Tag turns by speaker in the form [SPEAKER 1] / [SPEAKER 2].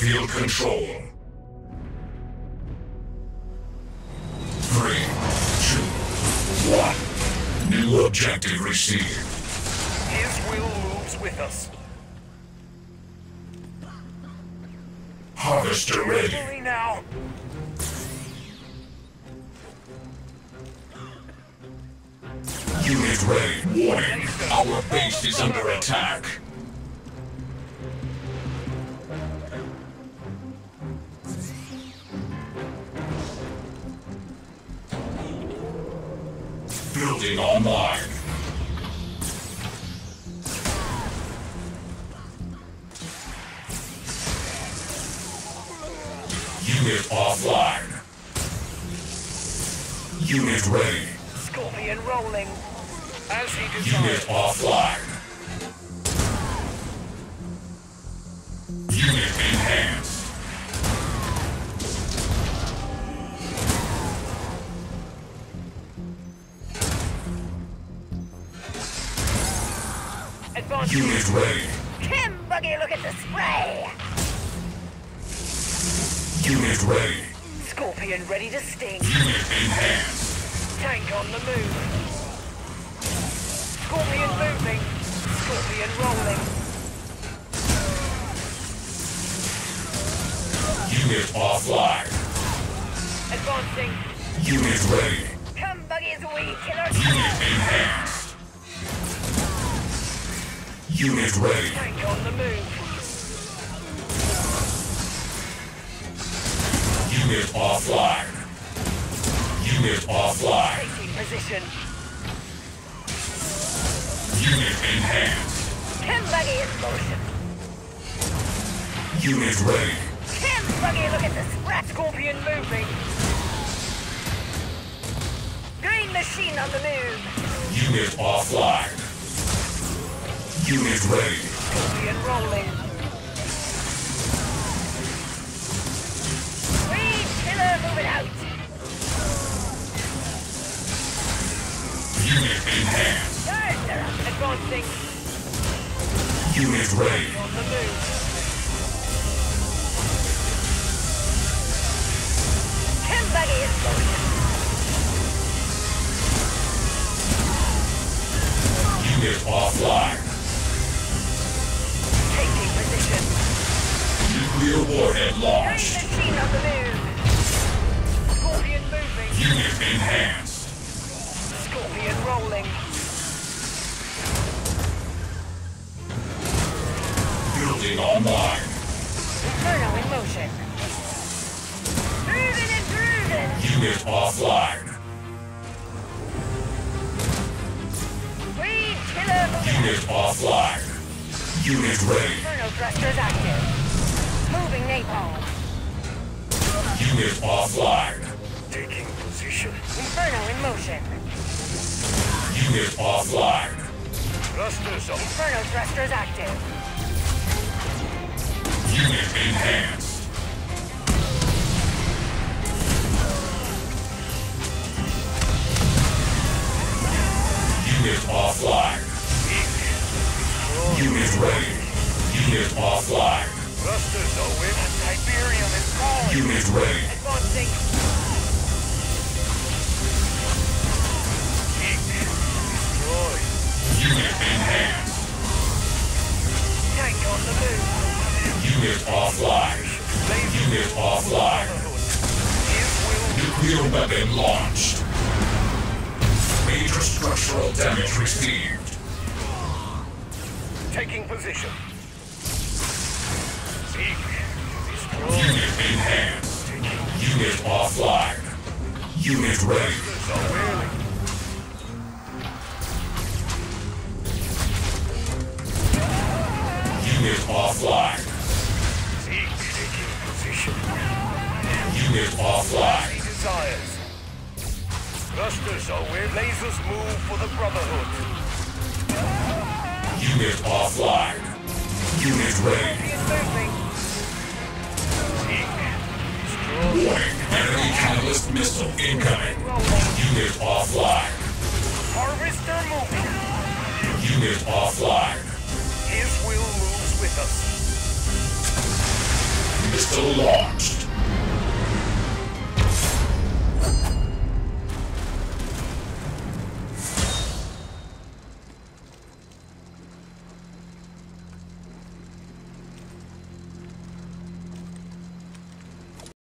[SPEAKER 1] Battlefield control. Three, two, one. New objective received.
[SPEAKER 2] His will moves with us.
[SPEAKER 1] Harvester ready.
[SPEAKER 2] Now.
[SPEAKER 1] Unit ready. Warning. Our base is under attack. Building online. Unit offline. Unit ready.
[SPEAKER 2] Scorpion rolling. As he
[SPEAKER 1] Unit offline.
[SPEAKER 2] Advancing.
[SPEAKER 1] Unit ready.
[SPEAKER 3] Kim Buggy, look at the spray!
[SPEAKER 1] Unit ready.
[SPEAKER 2] Scorpion ready to sting.
[SPEAKER 1] Unit enhanced.
[SPEAKER 2] Tank on the move. Scorpion moving. Scorpion rolling.
[SPEAKER 1] Unit offline.
[SPEAKER 2] Advancing.
[SPEAKER 1] Unit ready.
[SPEAKER 3] Come Buggy's weak killer!
[SPEAKER 1] Unit enhanced. Unit ready.
[SPEAKER 2] Tank on the move.
[SPEAKER 1] Unit offline. Unit offline.
[SPEAKER 2] Taking position.
[SPEAKER 1] Unit enhanced.
[SPEAKER 3] Kim Buggy in motion!
[SPEAKER 1] Unit ready.
[SPEAKER 3] Kim Buggy, look at the spray!
[SPEAKER 2] Scorpion moving.
[SPEAKER 3] Green machine on the move!
[SPEAKER 1] Unit offline. Unit ready.
[SPEAKER 2] Scorpion rolling.
[SPEAKER 3] Green killer out!
[SPEAKER 1] Unit.
[SPEAKER 3] Guards are!
[SPEAKER 2] Advancing.
[SPEAKER 1] Unit ready.
[SPEAKER 2] On the move.
[SPEAKER 3] In!
[SPEAKER 1] Unit offline.
[SPEAKER 2] Position.
[SPEAKER 1] Nuclear warhead launched.
[SPEAKER 3] machine on the move!
[SPEAKER 2] Scorpion moving.
[SPEAKER 1] Unit enhanced.
[SPEAKER 2] Scorpion rolling.
[SPEAKER 1] Building online.
[SPEAKER 3] Inferno in motion! Moving and grooving!
[SPEAKER 1] Unit offline.
[SPEAKER 3] Green killer!
[SPEAKER 1] Unit offline. Unit ready.
[SPEAKER 3] Inferno thrusters active! Moving napalm!
[SPEAKER 1] Unit offline.
[SPEAKER 2] Taking position.
[SPEAKER 3] Inferno in motion!
[SPEAKER 1] Unit offline.
[SPEAKER 2] Thrusters on.
[SPEAKER 3] Inferno thrusters active!
[SPEAKER 1] Unit enhanced. Unit offline. Unit ready. Unit offline.
[SPEAKER 2] Are with. Tiberium is calling.
[SPEAKER 1] Unit ready.
[SPEAKER 2] Advancing. Peak. Destroy.
[SPEAKER 1] Unit enhanced.
[SPEAKER 2] Tank on the move.
[SPEAKER 1] Unit offline. Unit offline. Nuclear weapon launched. Major structural damage received.
[SPEAKER 2] Taking position. Peak. Destroy.
[SPEAKER 1] Unit enhanced. Unit offline. Unit ready. Unit offline.
[SPEAKER 2] Peak. Taking position.
[SPEAKER 1] Unit offline.
[SPEAKER 2] Desires. Thrusters are where lasers move for the Brotherhood.
[SPEAKER 1] Unit offline. Unit ready.
[SPEAKER 2] Scorpion moving. Peak. Destroy.
[SPEAKER 1] Warning. Enemy catalyst missile incoming. Unit offline.
[SPEAKER 2] Harvester moving.
[SPEAKER 1] Unit offline.
[SPEAKER 2] His will moves with us.
[SPEAKER 1] Missile launched.